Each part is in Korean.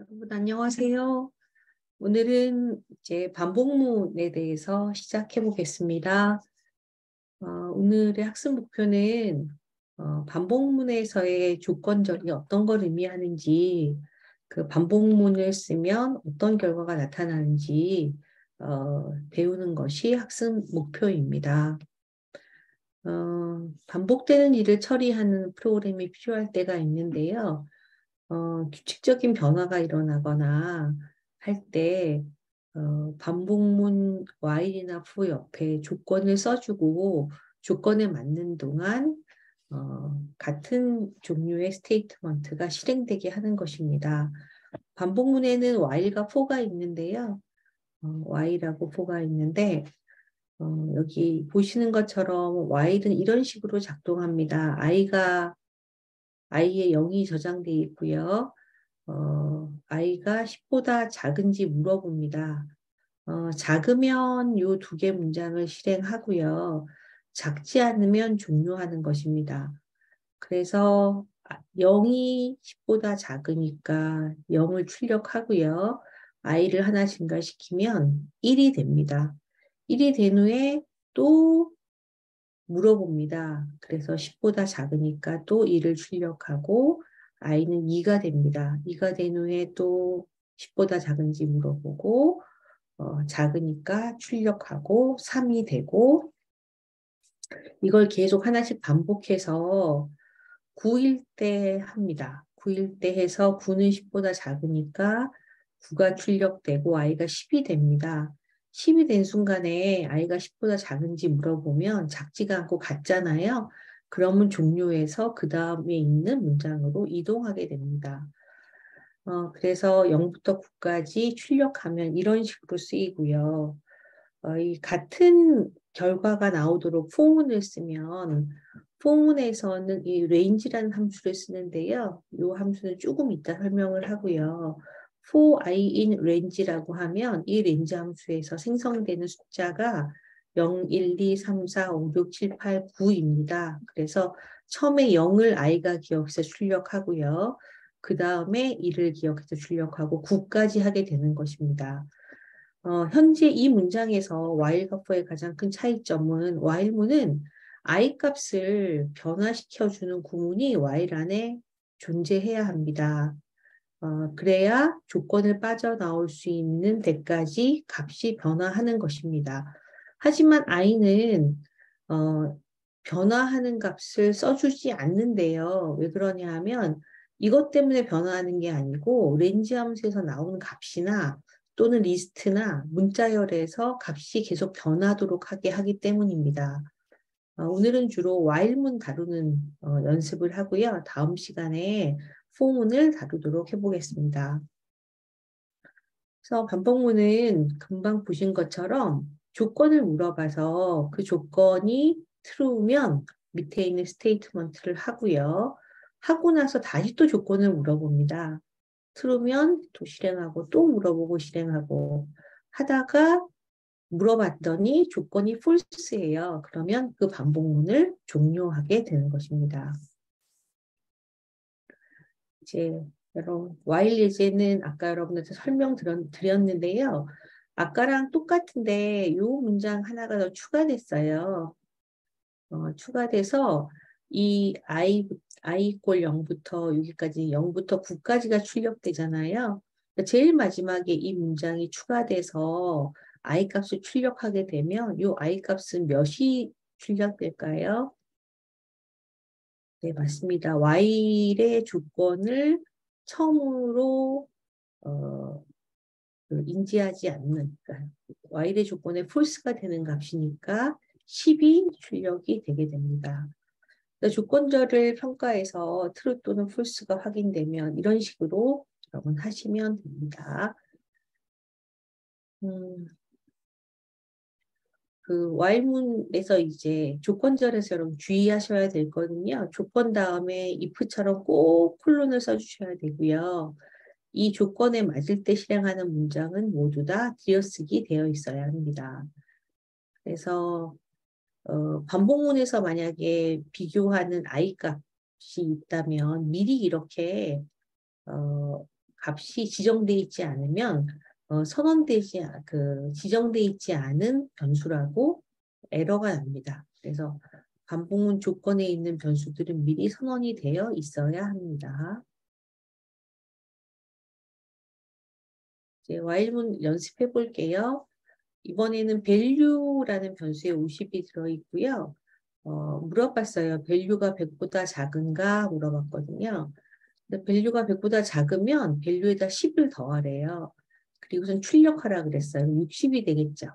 여러분 안녕하세요. 오늘은 이제 반복문에 대해서 시작해 보겠습니다. 어, 오늘의 학습 목표는 어, 반복문에서의 조건절이 어떤 걸 의미하는지 그 반복문을 쓰면 어떤 결과가 나타나는지 어, 배우는 것이 학습 목표입니다. 어, 반복되는 일을 처리하는 프로그램이 필요할 때가 있는데요. 어, 규칙적인 변화가 일어나거나 할 때, 어, 반복문 while이나 for 옆에 조건을 써주고 조건에 맞는 동안 어, 같은 종류의 스테이트먼트가 실행되게 하는 것입니다. 반복문에는 while과 for가 있는데요. 어, while하고 for가 있는데 어, 여기 보시는 것처럼 while은 이런 식으로 작동합니다. i가 i의 0이 저장되어 있고요. 어, i가 10보다 작은지 물어봅니다. 어, 작으면 이두개 문장을 실행하고요. 작지 않으면 종료하는 것입니다. 그래서 0이 10보다 작으니까 0을 출력하고요. I를 하나 증가시키면 1이 됩니다. 1이 된 후에 또 물어봅니다. 그래서 10보다 작으니까 또 2를 출력하고 i는 2가 됩니다. 2가 된 후에 또 10보다 작은지 물어보고 어, 작으니까 출력하고 3이 되고 이걸 계속 하나씩 반복해서 9일 때 합니다. 9일 때 해서 9는 10보다 작으니까 9가 출력되고 i가 10이 됩니다. 10이 된 순간에 아이가 10보다 작은지 물어보면 작지가 않고 같잖아요. 그러면 종료해서 그 다음에 있는 문장으로 이동하게 됩니다. 어, 그래서 0부터 9까지 출력하면 이런 식으로 쓰이고요. 어, 이 같은 결과가 나오도록 포문을 쓰면 포문에서는 이 range라는 함수를 쓰는데요. 이 함수는 조금 이따 설명을 하고요. For i in range라고 하면 이 range 함수에서 생성되는 숫자가 0, 1, 2, 3, 4, 5, 6, 7, 8, 9입니다. 그래서 처음에 0을 i가 기억해서 출력하고요. 그 다음에 1을 기억해서 출력하고 9까지 하게 되는 것입니다. 어, 현재 이 문장에서 while과 for의 가장 큰 차이점은 while문은 i 값을 변화시켜주는 구문이 while 안에 존재해야 합니다. 어, 그래야 조건을 빠져나올 수 있는 데까지 값이 변화하는 것입니다. 하지만 i는 어, 변화하는 값을 써주지 않는데요. 왜 그러냐 하면 이것 때문에 변화하는 게 아니고 렌지 함수에서 나오는 값이나 또는 리스트나 문자열에서 값이 계속 변하도록 하게 하기 때문입니다. 어, 오늘은 주로 while문 다루는 어, 연습을 하고요. 다음 시간에 for문을 다루도록 해보겠습니다. 그래서 반복문은 금방 보신 것처럼 조건을 물어봐서 그 조건이 true면 밑에 있는 statement를 하고요. 하고 나서 다시 또 조건을 물어봅니다. true면 또 실행하고 또 물어보고 실행하고 하다가 물어봤더니 조건이 false예요. 그러면 그 반복문을 종료하게 되는 것입니다. 이제 여러분 예제는 아까 여러분한테 설명 드렸는데요. 아까랑 똑같은데 이 문장 하나가 더 추가됐어요. 어, 추가돼서 이 i i 꼴 0부터 여기까지 0부터 9까지가 출력되잖아요. 그러니까 제일 마지막에 이 문장이 추가돼서 i 값을 출력하게 되면 이 i 값은 몇이 출력될까요? 네, 맞습니다. while의 조건을 처음으로 어, 그 인지하지 않는 그러니까 while의 조건에 false가 되는 값이니까 10이 출력이 되게 됩니다. 그러니까 조건절을 평가해서 true 또는 false가 확인되면 이런 식으로 여러분 하시면 됩니다. 음, 그 while문에서 이제 조건절에서 주의하셔야 될 거는요. 조건 다음에 if처럼 꼭 콜론을 써주셔야 되고요. 이 조건에 맞을 때 실행하는 문장은 모두 다 들여쓰기 되어 있어야 합니다. 그래서 어, 반복문에서 만약에 비교하는 i 값이 있다면 미리 이렇게 어, 값이 지정되어 있지 않으면 어, 선언되지 그 지정되어 있지 않은 변수라고 에러가 납니다. 그래서 반복문 조건에 있는 변수들은 미리 선언이 되어 있어야 합니다. 이제 while문 연습해 볼게요. 이번에는 value라는 변수에 50이 들어있고요. 어, 물어봤어요. value가 100보다 작은가 물어봤거든요. 근데 value가 100보다 작으면 value에다 10을 더하래요. 그리고선 출력하라 그랬어요. 60이 되겠죠.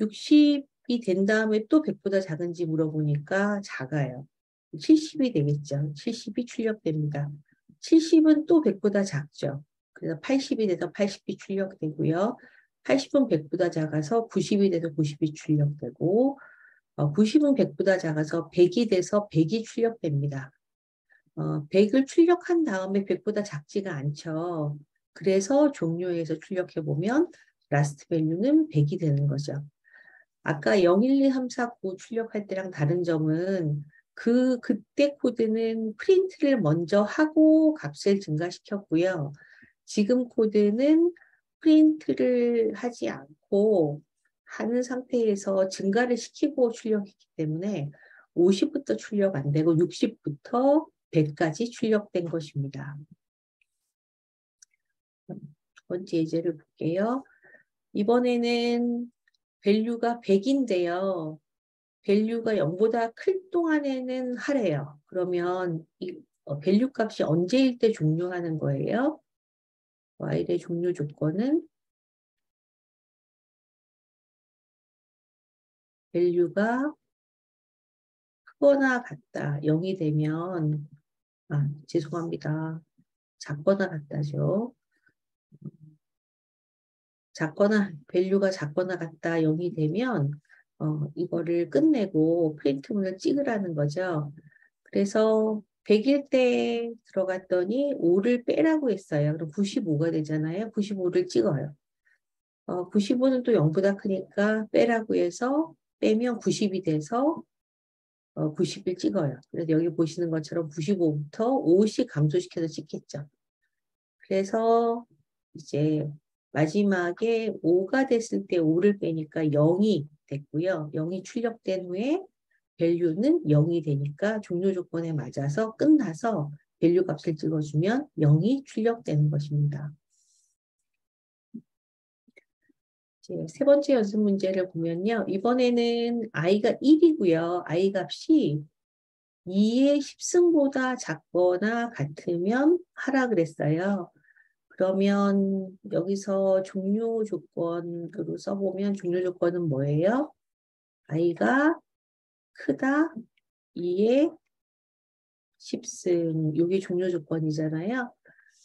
60이 된 다음에 또 100보다 작은지 물어보니까 작아요. 70이 되겠죠. 70이 출력됩니다. 70은 또 100보다 작죠. 그래서 80이 돼서 80이 출력되고요. 80은 100보다 작아서 90이 돼서 90이 출력되고 어, 90은 100보다 작아서 100이 돼서 100이 출력됩니다. 어, 100을 출력한 다음에 100보다 작지가 않죠. 그래서 종료에서 출력해 보면 last value는 100이 되는 거죠. 아까 0, 1, 2, 3, 4, 9 출력할 때랑 다른 점은 그 그때 코드는 프린트를 먼저 하고 값을 증가시켰고요. 지금 코드는 프린트를 하지 않고 하는 상태에서 증가를 시키고 출력했기 때문에 50부터 출력 안 되고 60부터 100까지 출력된 것입니다. 두 번째 예제를 볼게요. 이번에는 value가 100인데요. value가 0보다 클 동안에는 하래요. 그러면 이 value 어, 값이 언제일 때 종료하는 거예요? while의 종료 조건은 value가 크거나 같다. 0이 되면 아, 죄송합니다. 작거나 같다죠. 작거나 value가 작거나 같다 0이 되면 어, 이거를 끝내고 프린트문을 찍으라는 거죠. 그래서 100일 때 들어갔더니 5를 빼라고 했어요. 그럼 95가 되잖아요. 95를 찍어요. 어, 95는 또 0보다 크니까 빼라고 해서 빼면 90이 돼서 어, 90을 찍어요. 그래서 여기 보시는 것처럼 95부터 5씩 감소시켜서 찍겠죠. 그래서 이제 마지막에 5가 됐을 때 5를 빼니까 0이 됐고요. 0이 출력된 후에 value는 0이 되니까 종료 조건에 맞아서 끝나서 value 값을 찍어주면 0이 출력되는 것입니다. 세 번째 연습 문제를 보면요. 이번에는 i가 1이고요. i 값이 2의 10승보다 작거나 같으면 하라 그랬어요. 그러면 여기서 종료 조건으로 써보면 종료 조건은 뭐예요? i가 크다 2의 10승 이게 종료 조건이잖아요.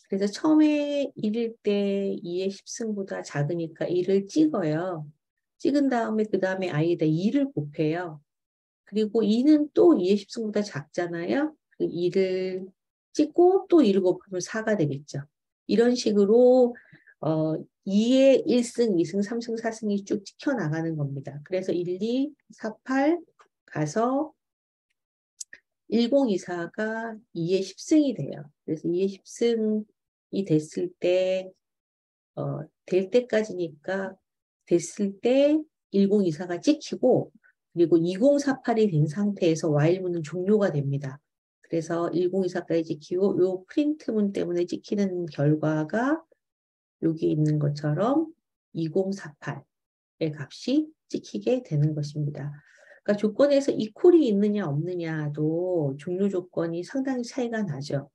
그래서 처음에 1일 때 2의 10승보다 작으니까 1을 찍어요. 찍은 다음에 그 다음에 i에다 2를 곱해요. 그리고 2는 또 2의 10승보다 작잖아요. 그 2를 찍고 또 2를 곱하면 4가 되겠죠. 이런 식으로 어, 2의 1승, 2승, 3승, 4승이 쭉 찍혀 나가는 겁니다. 그래서 1, 2, 4, 8, 가서 1024가 2의 10승이 돼요. 그래서 2의 10승이 됐을 때, 어, 될 때까지니까 됐을 때 1024가 찍히고 그리고 2048이 된 상태에서 while문은 종료가 됩니다. 그래서 1024까지 찍히고 요 프린트문 때문에 찍히는 결과가 여기 있는 것처럼 2048의 값이 찍히게 되는 것입니다. 그러니까 조건에서 이퀄이 있느냐 없느냐도 종료 조건이 상당히 차이가 나죠.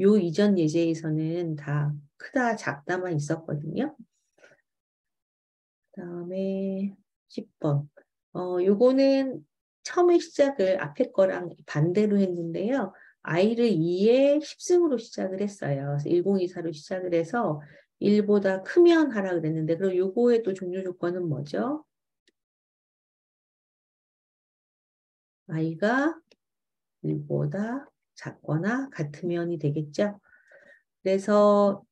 요 이전 예제에서는 다 크다 작다만 있었거든요. 그 다음에 10번. 어, 요거는 처음에 시작을 앞에 거랑 반대로 했는데요. i를 2에 10승으로 시작을 했어요. 1024로 시작을 해서 1보다 크면 하라 그랬는데 그럼 요거의 또 종료 조건은 뭐죠? i가 1보다 작거나 같으면이 되겠죠. 그래서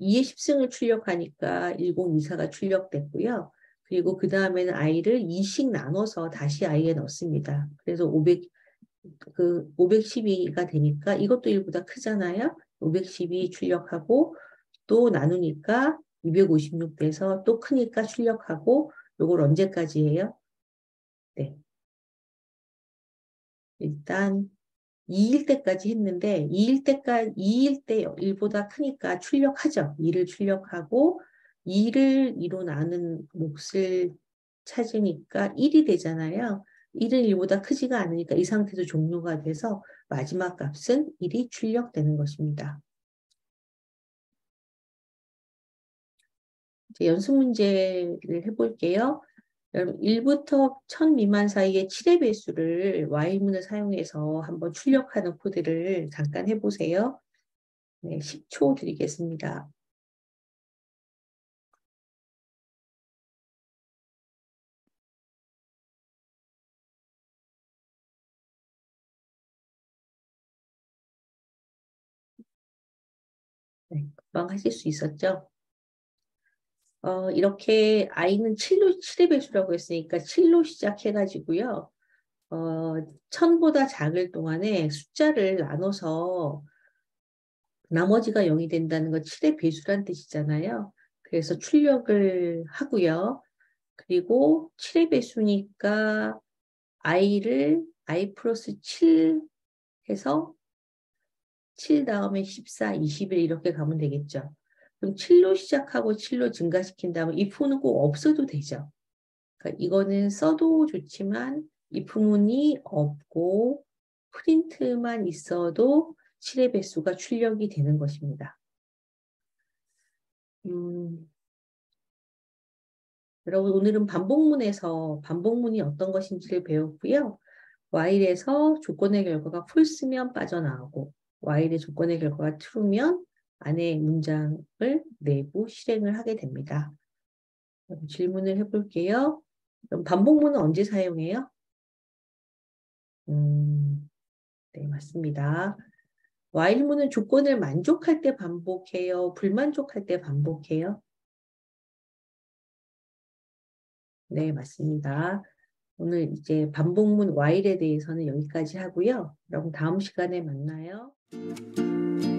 2의 10승을 출력하니까 1024가 출력됐고요. 그리고 그 다음에는 i를 2씩 나눠서 다시 i에 넣습니다. 그래서 500, 그 512가 되니까 이것도 1보다 크잖아요. 512 출력하고 또 나누니까 256 돼서 또 크니까 출력하고 요걸 언제까지 해요? 네. 일단 2일 때까지 했는데 2일 때까지 2일 때 1보다 크니까 출력하죠. 2를 출력하고 2를 2로 나눈 몫을 찾으니까 1이 되잖아요. 1은 1보다 크지가 않으니까 이 상태도 종료가 돼서 마지막 값은 1이 출력되는 것입니다. 이제 연습 문제를 해볼게요. 여러분 1부터 1000 미만 사이의 7의 배수를 while문을 사용해서 한번 출력하는 코드를 잠깐 해보세요. 네, 10초 드리겠습니다. 네, 금방 하실 수 있었죠? 어, 이렇게 i는 7로, 7의 배수라고 했으니까 7로 시작해가지고요. 어, 1000보다 작을 동안에 숫자를 나눠서 나머지가 0이 된다는 건 7의 배수란 뜻이잖아요. 그래서 출력을 하고요. 그리고 7의 배수니까 i를 i 플러스 7 해서 7 다음에 14, 21 이렇게 가면 되겠죠. 그럼 7로 시작하고 7로 증가시킨다면 if는 꼭 없어도 되죠. 그러니까 이거는 써도 좋지만 if문이 없고 프린트만 있어도 7의 배수가 출력이 되는 것입니다. 음, 여러분 오늘은 반복문에서 반복문이 어떤 것인지를 배웠고요. while에서 조건의 결과가 false면 빠져나오고 while의 조건의 결과가 true면 안에 문장을 내부 실행을 하게 됩니다. 질문을 해볼게요. 그럼 반복문은 언제 사용해요? 음, 네, 맞습니다. while문은 조건을 만족할 때 반복해요? 불만족할 때 반복해요? 네, 맞습니다. 오늘 이제 반복문 while에 대해서는 여기까지 하고요. 여러분 다음 시간에 만나요. うん。